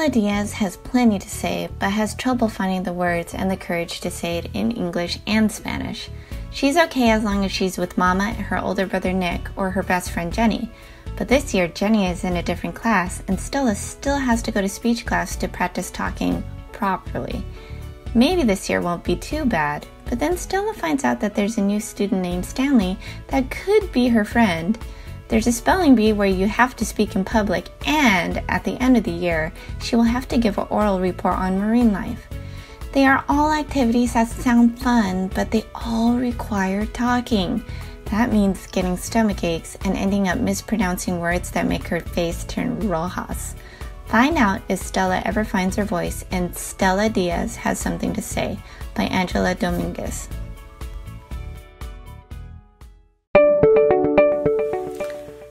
Stella Diaz has plenty to say, but has trouble finding the words and the courage to say it in English and Spanish. She's okay as long as she's with Mama, her older brother Nick, or her best friend Jenny. But this year, Jenny is in a different class, and Stella still has to go to speech class to practice talking properly. Maybe this year won't be too bad, but then Stella finds out that there's a new student named Stanley that could be her friend. There's a spelling bee where you have to speak in public, and at the end of the year, she will have to give an oral report on marine life. They are all activities that sound fun, but they all require talking. That means getting stomach aches and ending up mispronouncing words that make her face turn rojas. Find out if Stella ever finds her voice and Stella Diaz Has Something to Say by Angela Dominguez.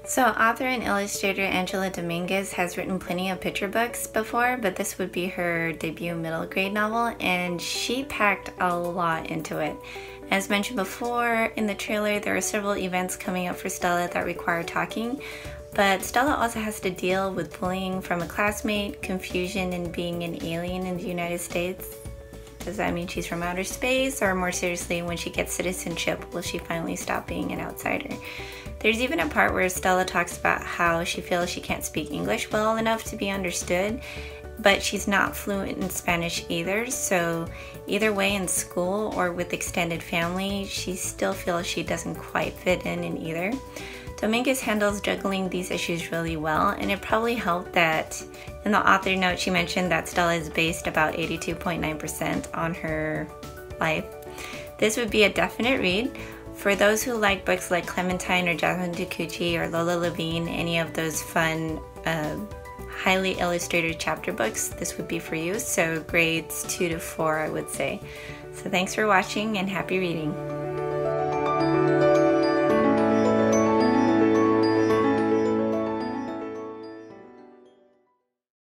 So, author and illustrator Angela Dominguez has written plenty of picture books before, but this would be her debut middle grade novel, and she packed a lot into it. As mentioned before in the trailer, there are several events coming up for Stella that require talking, but Stella also has to deal with bullying from a classmate, confusion, and being an alien in the United States. Does that mean she's from outer space? Or more seriously, when she gets citizenship, will she finally stop being an outsider? There's even a part where Stella talks about how she feels she can't speak English well enough to be understood, but she's not fluent in Spanish either, so either way in school or with extended family, she still feels she doesn't quite fit in in either. Dominguez handles juggling these issues really well, and it probably helped that in the author note she mentioned that Stella is based about 82.9% on her life. This would be a definite read. For those who like books like Clementine or Jasmine Toguchi or Lola Levine, any of those fun, uh, highly illustrated chapter books, this would be for you. So grades two to four, I would say. So thanks for watching and happy reading.